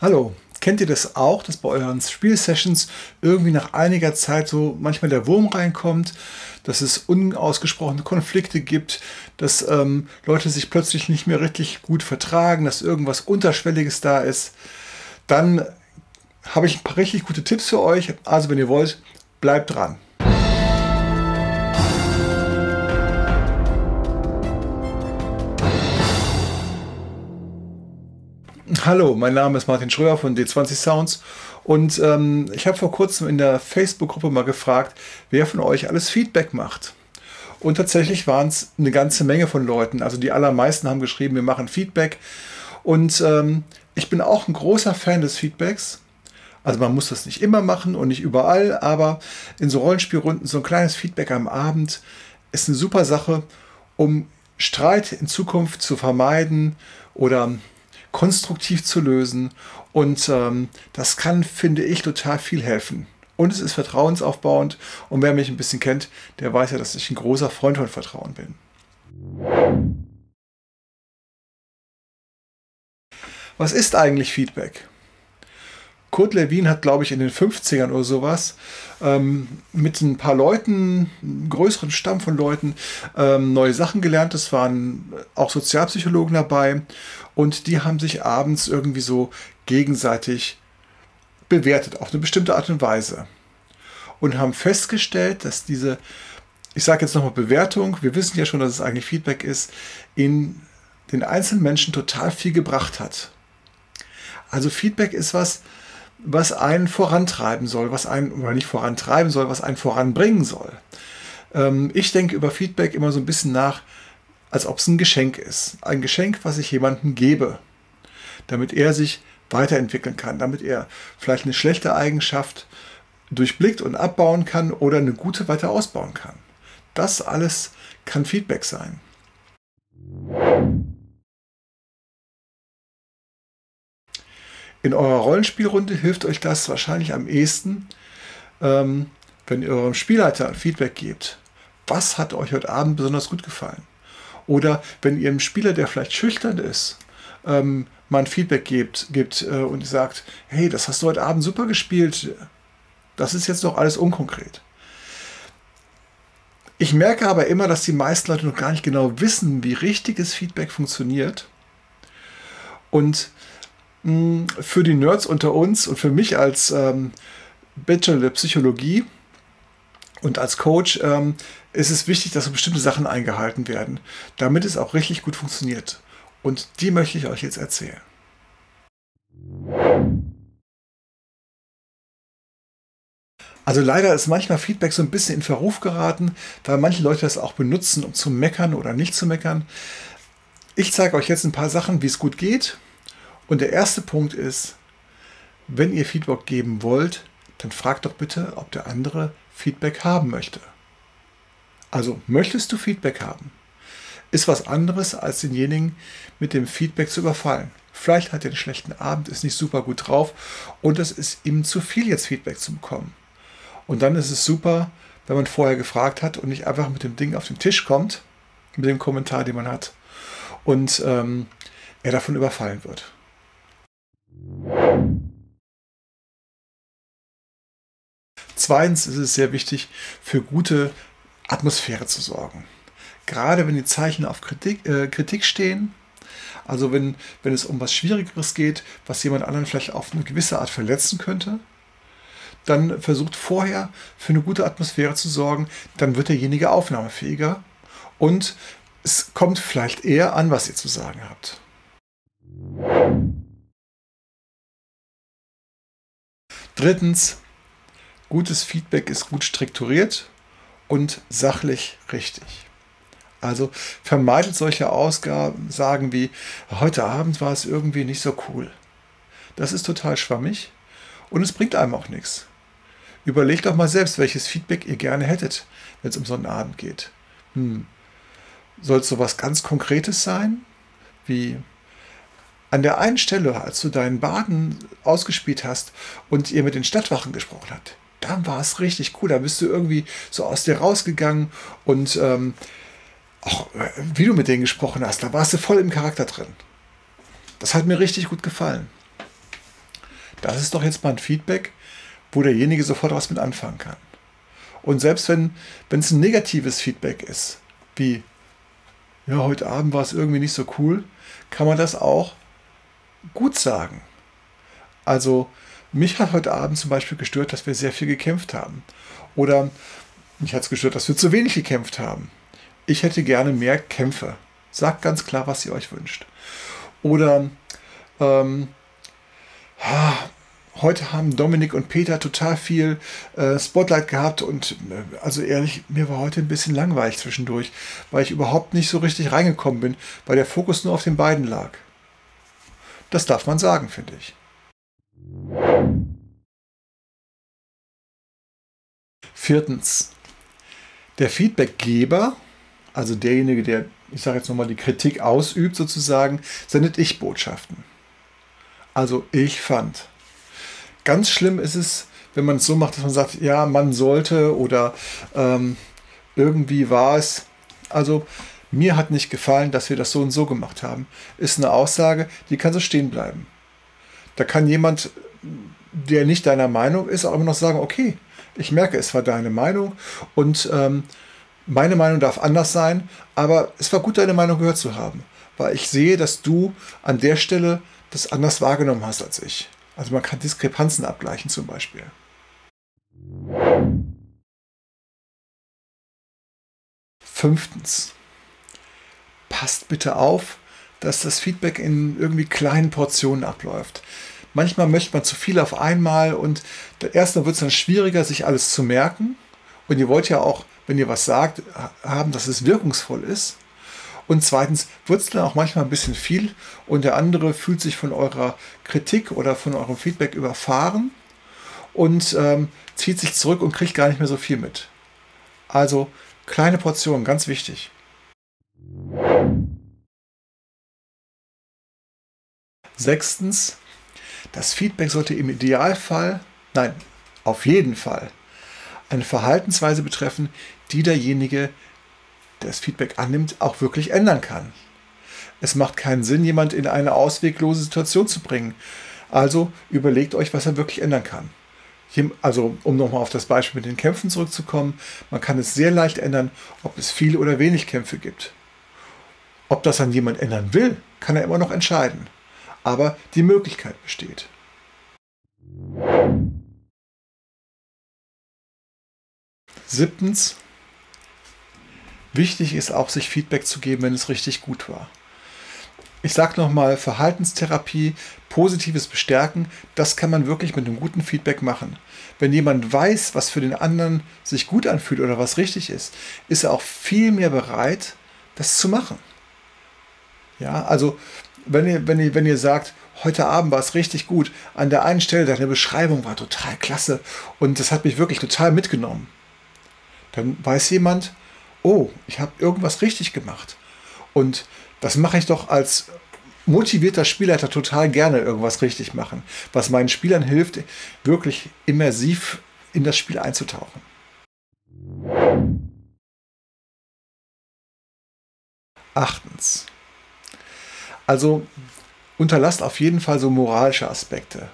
Hallo, kennt ihr das auch, dass bei euren Spielsessions irgendwie nach einiger Zeit so manchmal der Wurm reinkommt, dass es unausgesprochene Konflikte gibt, dass ähm, Leute sich plötzlich nicht mehr richtig gut vertragen, dass irgendwas Unterschwelliges da ist? Dann habe ich ein paar richtig gute Tipps für euch. Also wenn ihr wollt, bleibt dran. Hallo, mein Name ist Martin Schröer von D20 Sounds und ähm, ich habe vor kurzem in der Facebook-Gruppe mal gefragt, wer von euch alles Feedback macht. Und tatsächlich waren es eine ganze Menge von Leuten. Also die allermeisten haben geschrieben, wir machen Feedback. Und ähm, ich bin auch ein großer Fan des Feedbacks. Also man muss das nicht immer machen und nicht überall, aber in so Rollenspielrunden so ein kleines Feedback am Abend ist eine super Sache, um Streit in Zukunft zu vermeiden oder konstruktiv zu lösen. Und ähm, das kann, finde ich, total viel helfen. Und es ist vertrauensaufbauend. Und wer mich ein bisschen kennt, der weiß ja, dass ich ein großer Freund von Vertrauen bin. Was ist eigentlich Feedback? Kurt Lewin hat, glaube ich, in den 50ern oder sowas ähm, mit ein paar Leuten, einem größeren Stamm von Leuten, ähm, neue Sachen gelernt. Es waren auch Sozialpsychologen dabei und die haben sich abends irgendwie so gegenseitig bewertet, auf eine bestimmte Art und Weise. Und haben festgestellt, dass diese, ich sage jetzt nochmal Bewertung, wir wissen ja schon, dass es eigentlich Feedback ist, in den einzelnen Menschen total viel gebracht hat. Also Feedback ist was, was einen vorantreiben soll, was einen, oder nicht vorantreiben soll, was einen voranbringen soll. Ähm, ich denke über Feedback immer so ein bisschen nach, als ob es ein Geschenk ist. Ein Geschenk, was ich jemandem gebe, damit er sich weiterentwickeln kann, damit er vielleicht eine schlechte Eigenschaft durchblickt und abbauen kann oder eine gute weiter ausbauen kann. Das alles kann Feedback sein. In eurer Rollenspielrunde hilft euch das wahrscheinlich am ehesten, ähm, wenn ihr eurem Spielleiter Feedback gebt. Was hat euch heute Abend besonders gut gefallen? Oder wenn ihr einem Spieler, der vielleicht schüchtern ist, ähm, mal ein Feedback gebt, gibt äh, und sagt, hey, das hast du heute Abend super gespielt. Das ist jetzt doch alles unkonkret. Ich merke aber immer, dass die meisten Leute noch gar nicht genau wissen, wie richtiges Feedback funktioniert. Und für die Nerds unter uns und für mich als ähm, Bachelor der Psychologie und als Coach ähm, ist es wichtig, dass so bestimmte Sachen eingehalten werden, damit es auch richtig gut funktioniert. Und die möchte ich euch jetzt erzählen. Also leider ist manchmal Feedback so ein bisschen in Verruf geraten, weil manche Leute das auch benutzen, um zu meckern oder nicht zu meckern. Ich zeige euch jetzt ein paar Sachen, wie es gut geht und der erste Punkt ist, wenn ihr Feedback geben wollt, dann fragt doch bitte, ob der andere Feedback haben möchte. Also, möchtest du Feedback haben? Ist was anderes, als denjenigen mit dem Feedback zu überfallen. Vielleicht hat er einen schlechten Abend, ist nicht super gut drauf und es ist ihm zu viel, jetzt Feedback zu bekommen. Und dann ist es super, wenn man vorher gefragt hat und nicht einfach mit dem Ding auf den Tisch kommt, mit dem Kommentar, den man hat, und ähm, er davon überfallen wird. Zweitens ist es sehr wichtig, für gute Atmosphäre zu sorgen. Gerade wenn die Zeichen auf Kritik, äh, Kritik stehen, also wenn, wenn es um was Schwierigeres geht, was jemand anderen vielleicht auf eine gewisse Art verletzen könnte, dann versucht vorher für eine gute Atmosphäre zu sorgen, dann wird derjenige aufnahmefähiger und es kommt vielleicht eher an, was ihr zu sagen habt. Drittens, gutes Feedback ist gut strukturiert und sachlich richtig. Also vermeidet solche Aussagen wie, heute Abend war es irgendwie nicht so cool. Das ist total schwammig und es bringt einem auch nichts. Überlegt doch mal selbst, welches Feedback ihr gerne hättet, wenn es um so einen Abend geht. Hm. Soll es sowas ganz Konkretes sein? Wie an der einen Stelle, als du deinen Baden ausgespielt hast und ihr mit den Stadtwachen gesprochen habt, dann war es richtig cool. Da bist du irgendwie so aus dir rausgegangen und ähm, auch äh, wie du mit denen gesprochen hast, da warst du voll im Charakter drin. Das hat mir richtig gut gefallen. das ist doch jetzt mal ein Feedback, wo derjenige sofort was mit anfangen kann. Und selbst wenn es ein negatives Feedback ist, wie ja, heute Abend war es irgendwie nicht so cool, kann man das auch gut sagen. Also mich hat heute Abend zum Beispiel gestört, dass wir sehr viel gekämpft haben. Oder mich hat es gestört, dass wir zu wenig gekämpft haben. Ich hätte gerne mehr Kämpfe. Sagt ganz klar, was ihr euch wünscht. Oder ähm, heute haben Dominik und Peter total viel äh, Spotlight gehabt und äh, also ehrlich, mir war heute ein bisschen langweilig zwischendurch, weil ich überhaupt nicht so richtig reingekommen bin, weil der Fokus nur auf den beiden lag. Das darf man sagen, finde ich. Viertens. Der Feedbackgeber, also derjenige, der, ich sage jetzt nochmal, die Kritik ausübt sozusagen, sendet Ich-Botschaften. Also ich fand. Ganz schlimm ist es, wenn man es so macht, dass man sagt, ja, man sollte oder ähm, irgendwie war es. Also mir hat nicht gefallen, dass wir das so und so gemacht haben. Ist eine Aussage, die kann so stehen bleiben. Da kann jemand, der nicht deiner Meinung ist, auch immer noch sagen, okay, ich merke, es war deine Meinung und ähm, meine Meinung darf anders sein, aber es war gut, deine Meinung gehört zu haben, weil ich sehe, dass du an der Stelle das anders wahrgenommen hast als ich. Also man kann Diskrepanzen abgleichen zum Beispiel. Fünftens passt bitte auf, dass das Feedback in irgendwie kleinen Portionen abläuft. Manchmal möchte man zu viel auf einmal und erstmal wird es dann schwieriger, sich alles zu merken. Und ihr wollt ja auch, wenn ihr was sagt, haben, dass es wirkungsvoll ist. Und zweitens wird es dann auch manchmal ein bisschen viel und der andere fühlt sich von eurer Kritik oder von eurem Feedback überfahren und ähm, zieht sich zurück und kriegt gar nicht mehr so viel mit. Also kleine Portionen, ganz wichtig. Sechstens, das Feedback sollte im Idealfall, nein, auf jeden Fall, eine Verhaltensweise betreffen, die derjenige, der das Feedback annimmt, auch wirklich ändern kann. Es macht keinen Sinn, jemand in eine ausweglose Situation zu bringen. Also überlegt euch, was er wirklich ändern kann. Also, um nochmal auf das Beispiel mit den Kämpfen zurückzukommen, man kann es sehr leicht ändern, ob es viel oder wenig Kämpfe gibt. Ob das dann jemand ändern will, kann er immer noch entscheiden aber die Möglichkeit besteht. Siebtens, wichtig ist auch, sich Feedback zu geben, wenn es richtig gut war. Ich sage nochmal, Verhaltenstherapie, positives Bestärken, das kann man wirklich mit einem guten Feedback machen. Wenn jemand weiß, was für den anderen sich gut anfühlt oder was richtig ist, ist er auch viel mehr bereit, das zu machen. Ja, also wenn ihr, wenn ihr, wenn ihr sagt, heute Abend war es richtig gut, an der einen Stelle, deine Beschreibung war total klasse und das hat mich wirklich total mitgenommen, dann weiß jemand, oh, ich habe irgendwas richtig gemacht. Und das mache ich doch als motivierter Spielleiter total gerne irgendwas richtig machen, was meinen Spielern hilft, wirklich immersiv in das Spiel einzutauchen. Achtens. Also unterlasst auf jeden Fall so moralische Aspekte.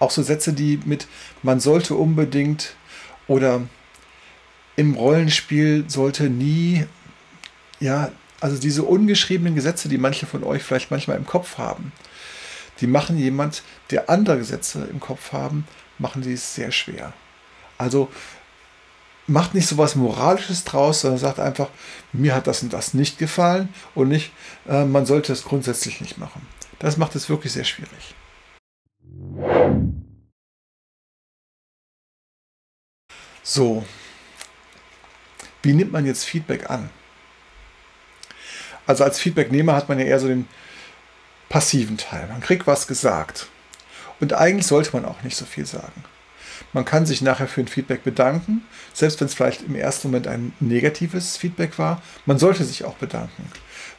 Auch so Sätze, die mit man sollte unbedingt oder im Rollenspiel sollte nie, ja, also diese ungeschriebenen Gesetze, die manche von euch vielleicht manchmal im Kopf haben, die machen jemand, der andere Gesetze im Kopf haben, machen die es sehr schwer. Also macht nicht so was Moralisches draus, sondern sagt einfach, mir hat das und das nicht gefallen und nicht, äh, man sollte es grundsätzlich nicht machen. Das macht es wirklich sehr schwierig. So, wie nimmt man jetzt Feedback an? Also als Feedbacknehmer hat man ja eher so den passiven Teil. Man kriegt was gesagt. Und eigentlich sollte man auch nicht so viel sagen. Man kann sich nachher für ein Feedback bedanken, selbst wenn es vielleicht im ersten Moment ein negatives Feedback war. Man sollte sich auch bedanken,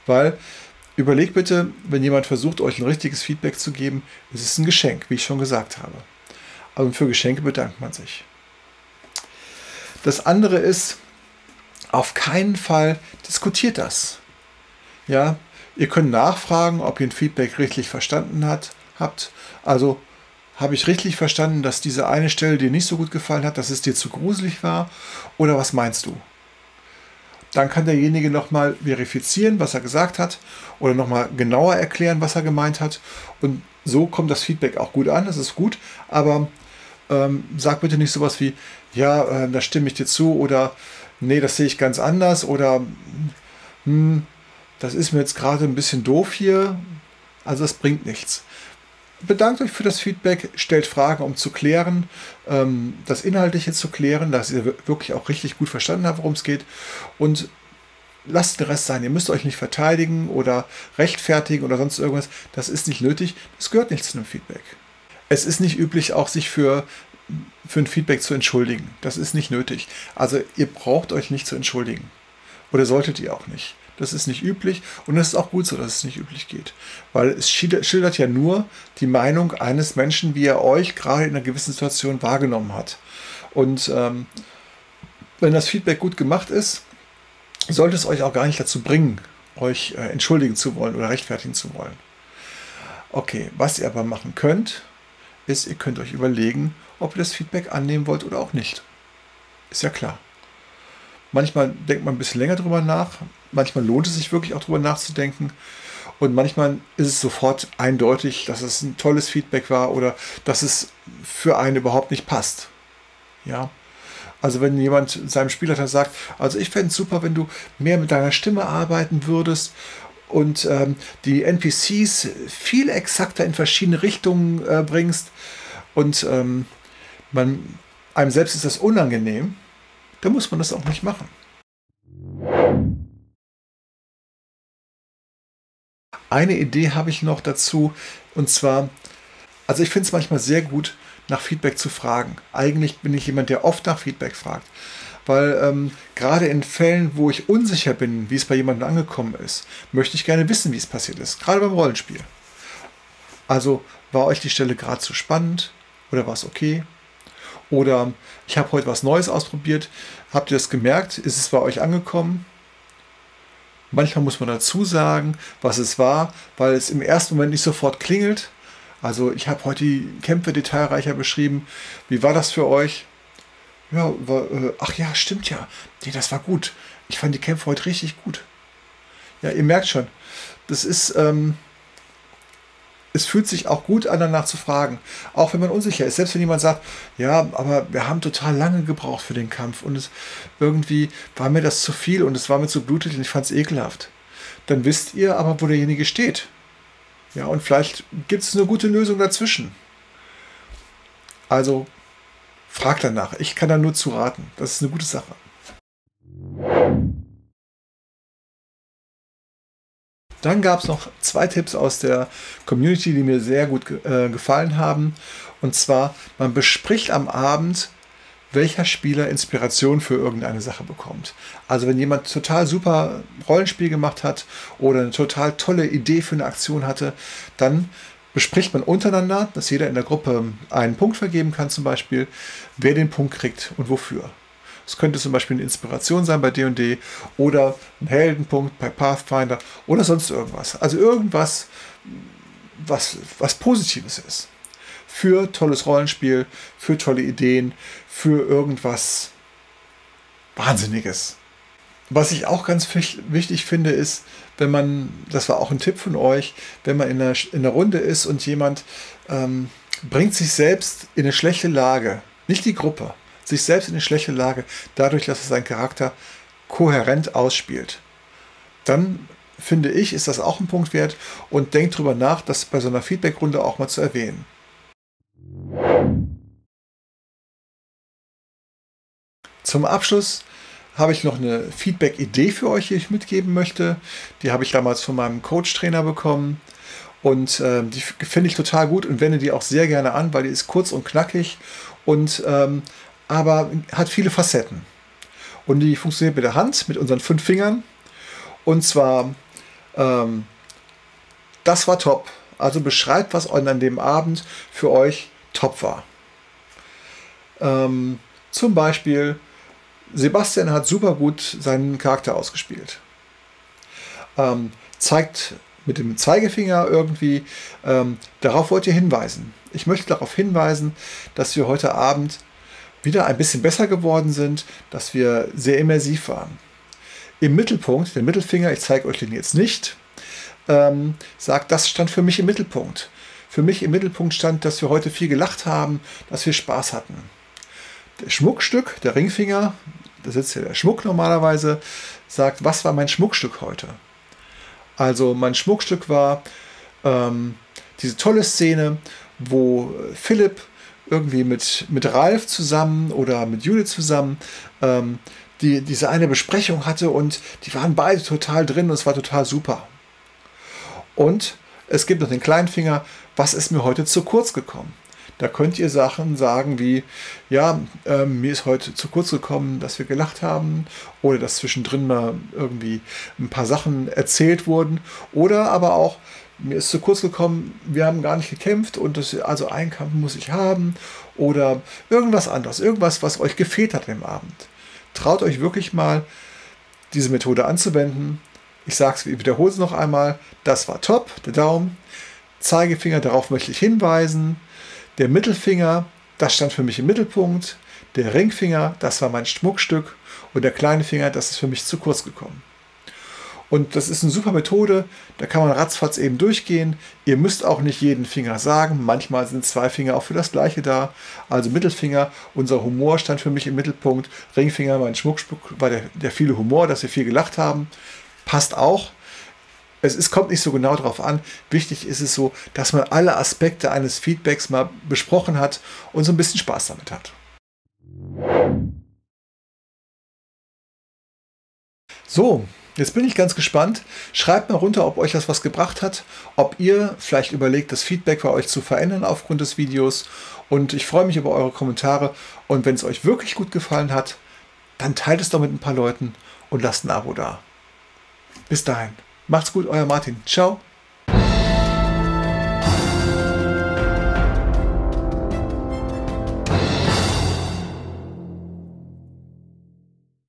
weil überlegt bitte, wenn jemand versucht, euch ein richtiges Feedback zu geben, es ist ein Geschenk, wie ich schon gesagt habe. Also für Geschenke bedankt man sich. Das andere ist, auf keinen Fall diskutiert das. Ja, ihr könnt nachfragen, ob ihr ein Feedback richtig verstanden hat, habt. Also habe ich richtig verstanden, dass diese eine Stelle dir nicht so gut gefallen hat, dass es dir zu gruselig war? Oder was meinst du? Dann kann derjenige nochmal verifizieren, was er gesagt hat oder nochmal genauer erklären, was er gemeint hat. Und so kommt das Feedback auch gut an, das ist gut, aber ähm, sag bitte nicht sowas wie, ja, äh, da stimme ich dir zu oder nee, das sehe ich ganz anders oder hm, das ist mir jetzt gerade ein bisschen doof hier. Also das bringt nichts. Bedankt euch für das Feedback, stellt Fragen, um zu klären, ähm, das Inhaltliche zu klären, dass ihr wirklich auch richtig gut verstanden habt, worum es geht. Und lasst den Rest sein. Ihr müsst euch nicht verteidigen oder rechtfertigen oder sonst irgendwas. Das ist nicht nötig. Das gehört nicht zu einem Feedback. Es ist nicht üblich, auch sich für, für ein Feedback zu entschuldigen. Das ist nicht nötig. Also ihr braucht euch nicht zu entschuldigen. Oder solltet ihr auch nicht. Das ist nicht üblich und es ist auch gut so, dass es nicht üblich geht. Weil es schildert ja nur die Meinung eines Menschen, wie er euch gerade in einer gewissen Situation wahrgenommen hat. Und ähm, wenn das Feedback gut gemacht ist, sollte es euch auch gar nicht dazu bringen, euch äh, entschuldigen zu wollen oder rechtfertigen zu wollen. Okay, was ihr aber machen könnt, ist, ihr könnt euch überlegen, ob ihr das Feedback annehmen wollt oder auch nicht. Ist ja klar. Manchmal denkt man ein bisschen länger drüber nach, manchmal lohnt es sich wirklich auch drüber nachzudenken. Und manchmal ist es sofort eindeutig, dass es ein tolles Feedback war oder dass es für einen überhaupt nicht passt. Ja. Also wenn jemand seinem Spielleiter sagt, also ich fände es super, wenn du mehr mit deiner Stimme arbeiten würdest und ähm, die NPCs viel exakter in verschiedene Richtungen äh, bringst und ähm, man, einem selbst ist das unangenehm, dann muss man das auch nicht machen. Eine Idee habe ich noch dazu und zwar, also ich finde es manchmal sehr gut, nach Feedback zu fragen. Eigentlich bin ich jemand, der oft nach Feedback fragt. Weil ähm, gerade in Fällen, wo ich unsicher bin, wie es bei jemandem angekommen ist, möchte ich gerne wissen, wie es passiert ist. Gerade beim Rollenspiel. Also war euch die Stelle gerade zu spannend oder war es okay? Oder ich habe heute was Neues ausprobiert. Habt ihr das gemerkt? Ist es bei euch angekommen? Manchmal muss man dazu sagen, was es war, weil es im ersten Moment nicht sofort klingelt. Also ich habe heute die Kämpfe detailreicher beschrieben. Wie war das für euch? Ja, war, äh, ach ja, stimmt ja. Nee, das war gut. Ich fand die Kämpfe heute richtig gut. Ja, ihr merkt schon, das ist, ähm, es fühlt sich auch gut an, danach zu fragen. Auch wenn man unsicher ist. Selbst wenn jemand sagt, ja, aber wir haben total lange gebraucht für den Kampf und es irgendwie war mir das zu viel und es war mir zu blutig und ich fand es ekelhaft. Dann wisst ihr aber, wo derjenige steht. Ja, und vielleicht gibt es eine gute Lösung dazwischen. Also fragt danach. Ich kann da nur zu raten. Das ist eine gute Sache. Dann gab es noch zwei Tipps aus der Community, die mir sehr gut äh, gefallen haben. Und zwar, man bespricht am Abend, welcher Spieler Inspiration für irgendeine Sache bekommt. Also wenn jemand total super Rollenspiel gemacht hat oder eine total tolle Idee für eine Aktion hatte, dann bespricht man untereinander, dass jeder in der Gruppe einen Punkt vergeben kann zum Beispiel, wer den Punkt kriegt und wofür. Es könnte zum Beispiel eine Inspiration sein bei D&D oder ein Heldenpunkt bei Pathfinder oder sonst irgendwas. Also irgendwas, was, was Positives ist für tolles Rollenspiel, für tolle Ideen, für irgendwas Wahnsinniges. Was ich auch ganz wichtig finde, ist, wenn man, das war auch ein Tipp von euch, wenn man in einer, in einer Runde ist und jemand ähm, bringt sich selbst in eine schlechte Lage, nicht die Gruppe, sich selbst in eine schlechte Lage, dadurch, dass er seinen Charakter kohärent ausspielt, dann finde ich, ist das auch ein Punkt wert und denkt darüber nach, das bei so einer Feedbackrunde auch mal zu erwähnen. Zum Abschluss habe ich noch eine Feedback-Idee für euch, die ich mitgeben möchte. Die habe ich damals von meinem Coach-Trainer bekommen. Und äh, die finde ich total gut und wende die auch sehr gerne an, weil die ist kurz und knackig und ähm, aber hat viele Facetten. Und die funktioniert mit der Hand, mit unseren fünf Fingern. Und zwar, ähm, das war top. Also beschreibt, was an dem Abend für euch top war. Ähm, zum Beispiel, Sebastian hat super gut seinen Charakter ausgespielt. Ähm, zeigt mit dem Zeigefinger irgendwie. Ähm, darauf wollt ihr hinweisen. Ich möchte darauf hinweisen, dass wir heute Abend wieder ein bisschen besser geworden sind, dass wir sehr immersiv waren. Im Mittelpunkt, der Mittelfinger, ich zeige euch den jetzt nicht, ähm, sagt, das stand für mich im Mittelpunkt. Für mich im Mittelpunkt stand, dass wir heute viel gelacht haben, dass wir Spaß hatten. Das Schmuckstück, der Ringfinger, da sitzt ja der Schmuck normalerweise, sagt, was war mein Schmuckstück heute? Also mein Schmuckstück war ähm, diese tolle Szene, wo Philipp irgendwie mit, mit Ralf zusammen oder mit Judith zusammen ähm, die, diese eine Besprechung hatte und die waren beide total drin und es war total super. Und es gibt noch den kleinen Finger, was ist mir heute zu kurz gekommen? Da könnt ihr Sachen sagen wie, ja, äh, mir ist heute zu kurz gekommen, dass wir gelacht haben oder dass zwischendrin mal irgendwie ein paar Sachen erzählt wurden oder aber auch, mir ist zu kurz gekommen, wir haben gar nicht gekämpft und das, also einen Kampf muss ich haben oder irgendwas anderes, irgendwas, was euch gefehlt hat im Abend. Traut euch wirklich mal, diese Methode anzuwenden. Ich sage es, wiederhole es noch einmal. Das war top, der Daumen. Zeigefinger, darauf möchte ich hinweisen. Der Mittelfinger, das stand für mich im Mittelpunkt. Der Ringfinger, das war mein Schmuckstück. Und der kleine Finger, das ist für mich zu kurz gekommen. Und das ist eine super Methode, da kann man ratzfatz eben durchgehen. Ihr müsst auch nicht jeden Finger sagen. Manchmal sind zwei Finger auch für das gleiche da. Also Mittelfinger, unser Humor stand für mich im Mittelpunkt. Ringfinger, mein Schmuckstück, war der, der viele Humor, dass wir viel gelacht haben. Passt auch es ist, kommt nicht so genau darauf an. Wichtig ist es so, dass man alle Aspekte eines Feedbacks mal besprochen hat und so ein bisschen Spaß damit hat. So, jetzt bin ich ganz gespannt. Schreibt mal runter, ob euch das was gebracht hat, ob ihr vielleicht überlegt, das Feedback bei euch zu verändern aufgrund des Videos. Und ich freue mich über eure Kommentare. Und wenn es euch wirklich gut gefallen hat, dann teilt es doch mit ein paar Leuten und lasst ein Abo da. Bis dahin. Macht's gut, euer Martin. Ciao.